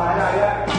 哎，大爷。